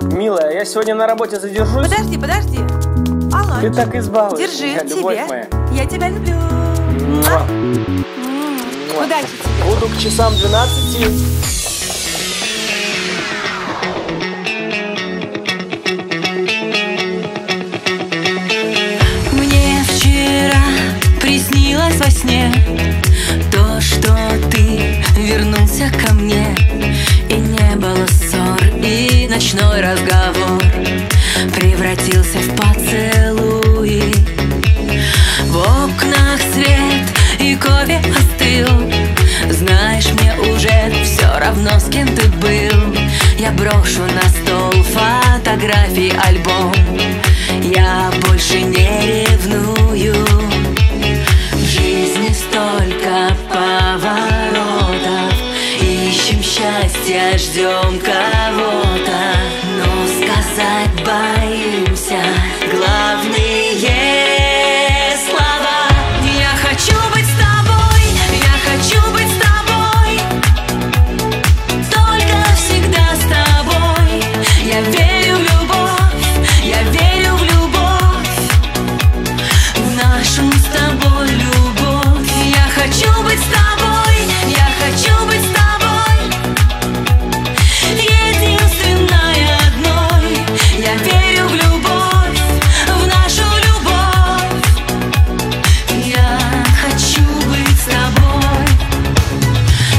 Милая, я сегодня на работе задержусь. Подожди, подожди. Алло. Ты так избалуешь Держи, меня, тебе. моя. Я тебя люблю. Муа. Муа. Удачи тебе. Буду к часам 12. Мне вчера приснилось во сне То, что ты вернулся ко мне и кофе остыл. Знаешь, мне уже все равно, с кем ты был. Я брошу на стол фотографий альбом. Я больше не ревную. В жизни столько поворотов. Ищем счастье, ждем кого-то нашу с тобой любовь. Я хочу быть с тобой Я хочу быть с тобой. Единственной одной. Я верю в любовь В нашу любовь. Я хочу быть с тобой.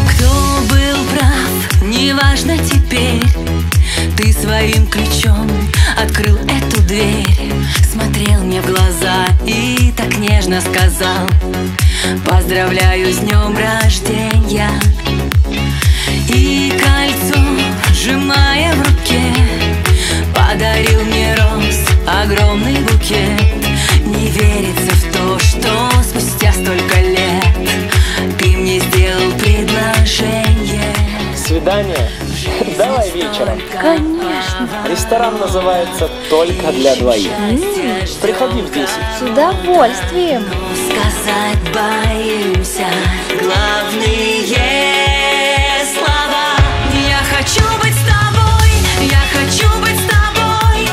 Кто был прав, неважно теперь. Ты своим ключом открыл эту дверь нежно сказал. Поздравляю с днем рождения. И кольцо, сжимая в руке Подарил мне роз огромный букет. Не верится в то, что спустя столько лет Ты мне сделал предложение. Свидание? Вечером. Конечно, Ресторан называется «Только для двоих». Приходи в 10. с удовольствием. Сказать боимся Главные слова Я хочу быть с тобой Я хочу быть с тобой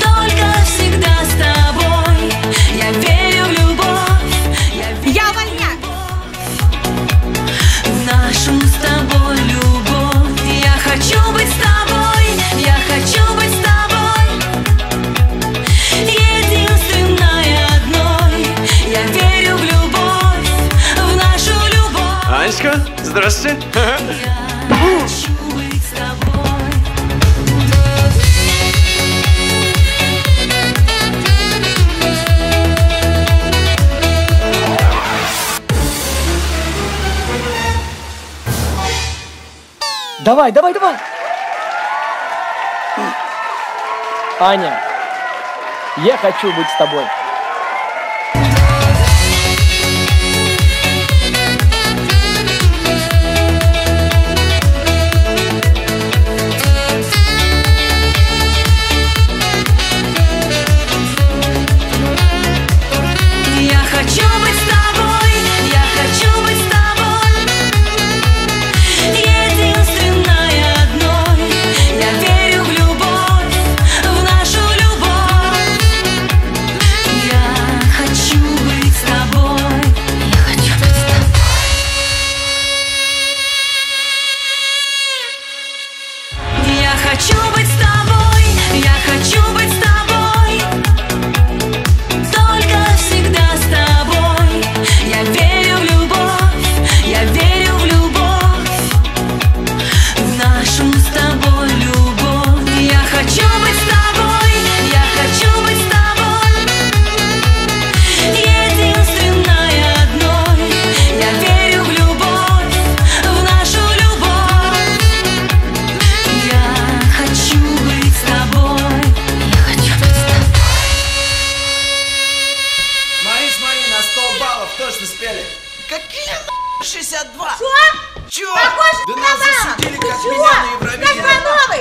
Только всегда с тобой Я верю в любовь Я верю Я в нашу с тобой любовь здравствуйте. Давай, давай, давай! Аня, я хочу быть с тобой. 100 баллов точно спели. Какие нахуй 62? Что? Чё? Похож Да на нас засудили, как меня на Ивановой!